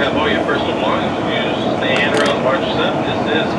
have all your personal belongings. You stand stay in around March 7th. This is